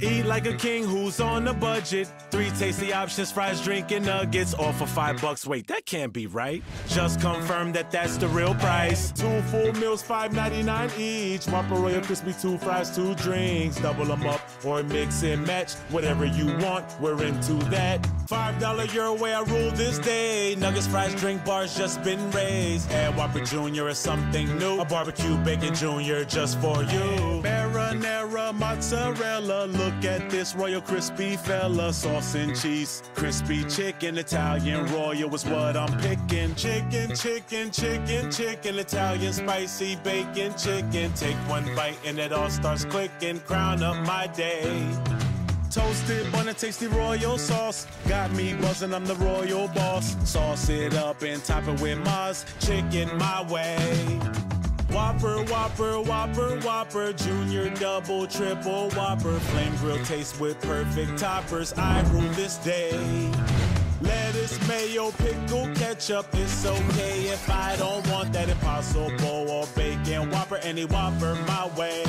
Eat like a king who's on a budget. Three tasty options, fries, drink, and nuggets. All for five bucks. Wait, that can't be right. Just confirm that that's the real price. Two full meals, five ninety nine each. Whopper Royal Crispy, two fries, two drinks. Double them up or mix and match. Whatever you want, we're into that. Five dollar your way, I rule this day. Nuggets, fries, drink bars just been raised. Add Whopper Jr. or something new. A barbecue bacon Jr. just for you. Mozzarella. Look at this Royal Crispy fella. Sauce and cheese. Crispy chicken, Italian Royal is what I'm picking. Chicken, chicken, chicken, chicken. Italian spicy bacon chicken. Take one bite and it all starts clicking. Crown up my day. Toasted bun and tasty royal sauce. Got me buzzing, I'm the royal boss. Sauce it up and top it with Mars. Chicken my way. Whopper, Whopper, Whopper, Whopper, Junior, Double, Triple, Whopper, Flame Grill taste with perfect toppers. I rule this day. Lettuce, mayo, pickle, ketchup. It's okay if I don't want that impossible or bacon Whopper. Any Whopper my way.